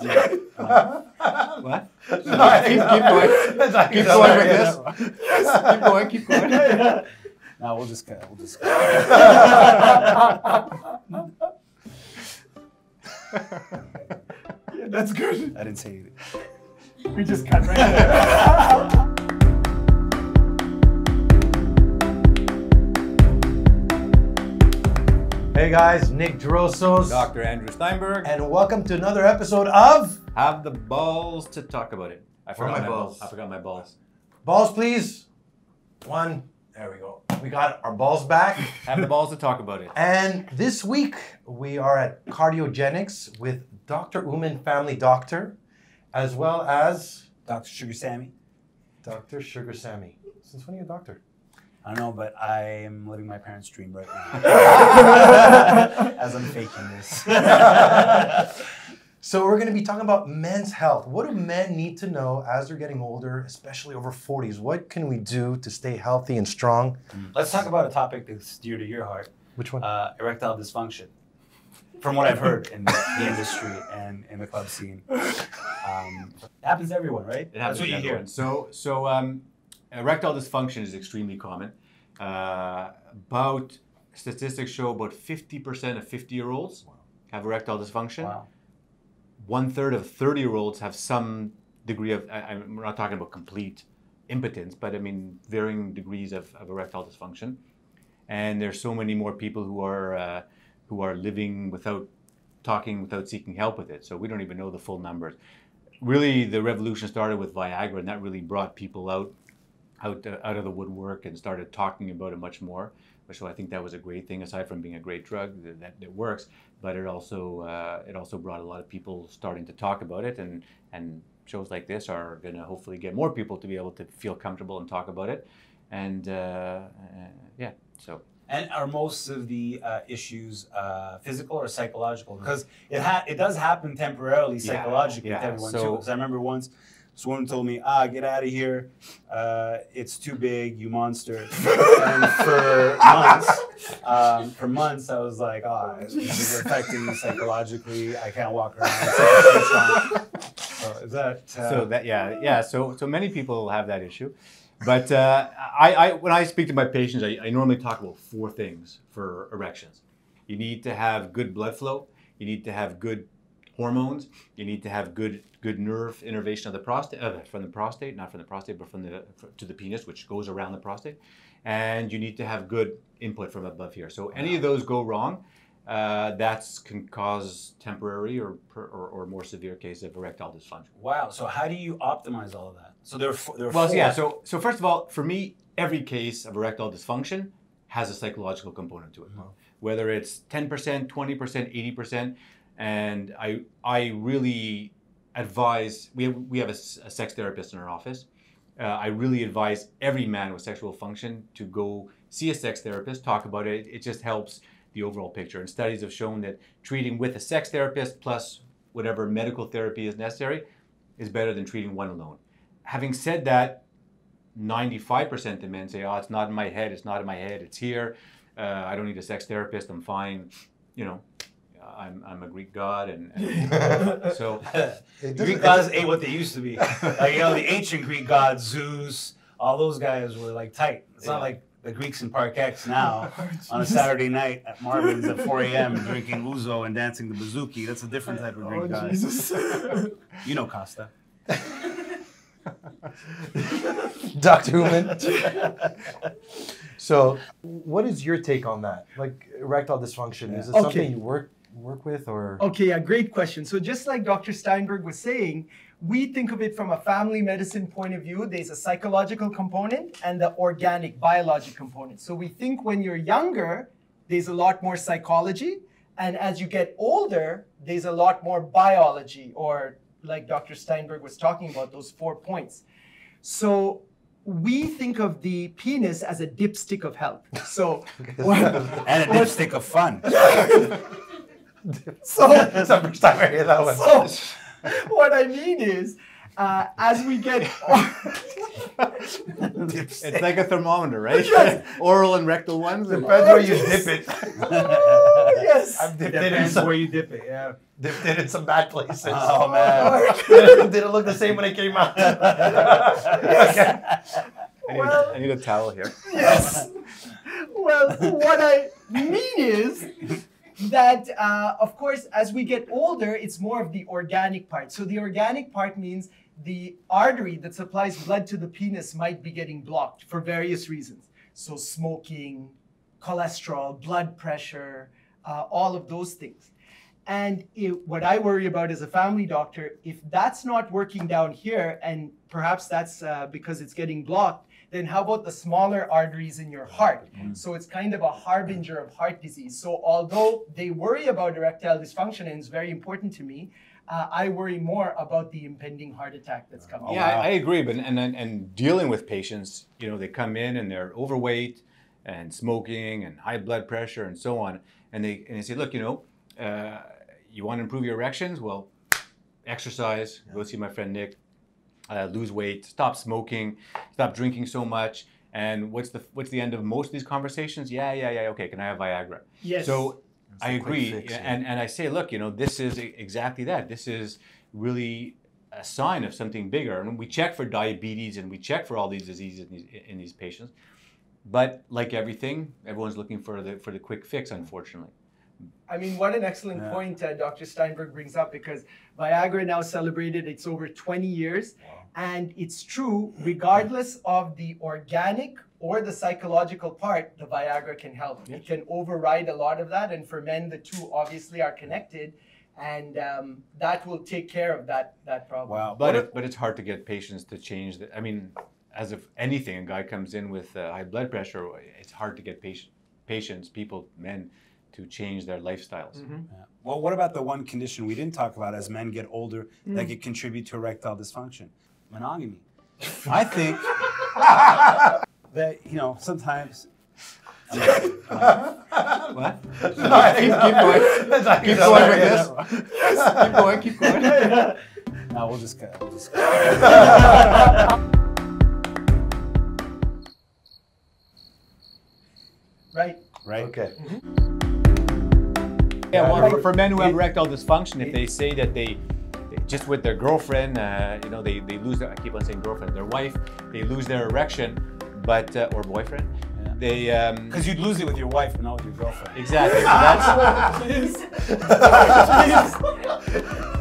what? keep, keep going. Keep going with this. keep going. Keep going. No, we'll just cut. We'll just. Yeah, that's good. I didn't say it. We just cut right there. Hey guys, Nick Drossos, Dr. Andrew Steinberg. and welcome to another episode of have the balls to talk about it. I forgot my my balls? balls. I forgot my balls. Balls, please. One, there we go. We got our balls back. Have the balls to talk about it. And this week we are at Cardiogenics with Dr. Uman, family doctor, as well as Dr. Sugar Sammy. Dr. Sugar Sammy. Since when are you a doctor? I don't know, but I am living my parents' dream right now as I'm faking this. So we're going to be talking about men's health. What do men need to know as they're getting older, especially over 40s? What can we do to stay healthy and strong? Let's talk about a topic that's dear to your heart: Which one? uh, erectile dysfunction. From what I've heard in the, the industry and in the club scene, um, it happens to everyone, right? It happens That's what to you hear. everyone. So, so um, erectile dysfunction is extremely common. Uh, about statistics show about 50% of 50 year olds have erectile dysfunction. Wow. One third of 30 year olds have some degree of, I, I'm not talking about complete impotence, but I mean varying degrees of, of erectile dysfunction. And there's so many more people who are uh, who are living without talking, without seeking help with it. So we don't even know the full numbers. Really, the revolution started with Viagra, and that really brought people out out uh, out of the woodwork and started talking about it much more. So I think that was a great thing, aside from being a great drug that, that, that works. But it also uh, it also brought a lot of people starting to talk about it, and and shows like this are going to hopefully get more people to be able to feel comfortable and talk about it. And uh, uh, yeah, so And are most of the uh, issues uh, physical or psychological? Because it ha- it does happen temporarily Yeah, psychologically yeah. to everyone So- too. Because I remember once, woman told me, "Ah, get out of here! Uh, it's too big, you monster." and for months, um, for months, I was like, "Ah, this is affecting me psychologically. I can't walk around." so is that uh, so that yeah yeah so so many people have that issue but uh, I, I when i speak to my patients I, I normally talk about four things for erections you need to have good blood flow you need to have good hormones you need to have good good nerve innervation of the prostate uh, from the prostate not from the prostate but from the to the penis which goes around the prostate and you need to have good input from above here so any of those go wrong uh, that can cause temporary or, per, or, or more severe case of erectile dysfunction wow? So how do you optimize all of that? So there are fo- there are well, four. yeah. So, so first of all, for me, every case of erectile dysfunction has a psychological component to it, whether it's ten percent, twenty percent, eighty percent. And I, I really advise. We have, we have a, a sex therapist in our office. Uh, I really advise every man with sexual function to go see a sex therapist, talk about it. It just helps the overall picture. And studies have shown that treating with a sex therapist plus whatever medical therapy is necessary is better than treating one alone. Having said that, 95% of men say, oh, it's not in my head, it's not in my head, it's here. Uh, I don't need a sex therapist, I'm fine. You know, I'm, I'm a Greek god. And, and so, It Greek gods ain't what they used to be. Like, you know, the ancient Greek gods, Zeus, all those guys were like tight. It's not like the Greeks in Park X now on a Saturday night at Marvin's at 4 a.m. drinking ouzo and dancing the bouzouki. That's a different type of Greek Oh, god. Jesus. You know Costa. Dr. Human. so, what is your take on that? Like erectile dysfunction, is it Okay. something you work work with or? Okay, yeah, great question. So just like Dr. Steinberg was saying, we think of it from a family medicine point of view. There's a psychological component and the organic biologic component. So we think when you're younger, there's a lot more psychology, and as you get older, there's a lot more biology, or like Dr. Steinberg was talking about, those four points. So we think of the penis as a dipstick of health. So And a dipstick of fun. so It's the first time I hear that one. So, what I mean is, uh, as we get It's like a thermometer, right? Oral and rectal ones. Depends where you dip it. oh, yes. I've dipped it in some, where you dip it. Yeah. dipped it in some bad places. Oh man. Didn't look the same when it came out. I need, Well- I need a towel here. yes. Well, what I mean is that, uh, of course, as we get older, it's more of the organic part. So the organic part means the artery that supplies blood to the penis might be getting blocked for various reasons. So smoking, cholesterol, blood pressure, uh, all of those things. And what I worry about as a family doctor, if that's not working down here, and perhaps that's uh, because it's getting blocked, then how about the smaller arteries in your heart? So it's kind of a harbinger of heart disease. So although they worry about erectile dysfunction and it's very important to me, uh, I worry more about the impending heart attack that's coming. Yeah, I. I agree. But and, and and dealing with patients, you know, they come in and they're overweight and smoking and high blood pressure and so on, and they and they say, look, you know, uh, you want to improve your erections? Well, exercise. Go see my friend Nick. Uh, lose weight. Stop smoking. Stop drinking so much. And what's the what's the end of most of these conversations? Yeah, yeah, yeah. Okay, can I have Viagra? Yes. So I a quick agree, fix, yeah. and and I say, look, you know, this is exactly that. This is really a sign of something bigger. And we check for diabetes and we check for all these diseases in these, in these patients, but like everything, everyone's looking for the for the quick fix, unfortunately. I mean, what an excellent Yeah. point uh, Dr. Steinberg brings up because Viagra now celebrated its over 20 years. And it's true, regardless of the organic or the psychological part, the Viagra can help. It can override a lot of that. And for men, the two obviously are connected. And um, that will take care of that, that problem. Wow. But What it, but it's hard to get patients to change. The, I mean, as if anything, a guy comes in with uh, high blood pressure, it's hard to get patient, patients, people, men, to change their lifestyles. Mm-hmm. Yeah. Well, what about the one condition we didn't talk about as men get older that mm. could contribute to erectile dysfunction? Monogamy. I think that, you know, sometimes. What? keep, keep going. Keep going with this. keep going. Keep going. No, we'll just go. We'll just Right? right? Okay. Mm-hmm. Yeah, well, for, for men who have erectile dysfunction, if they say that they, just with their girlfriend, uh, you know, they, they lose their, I keep on saying girlfriend, their wife, they lose their erection, but, uh, or boyfriend, Yeah. they, um, Because you'd lose it with your wife, but not with your girlfriend. exactly, so that's,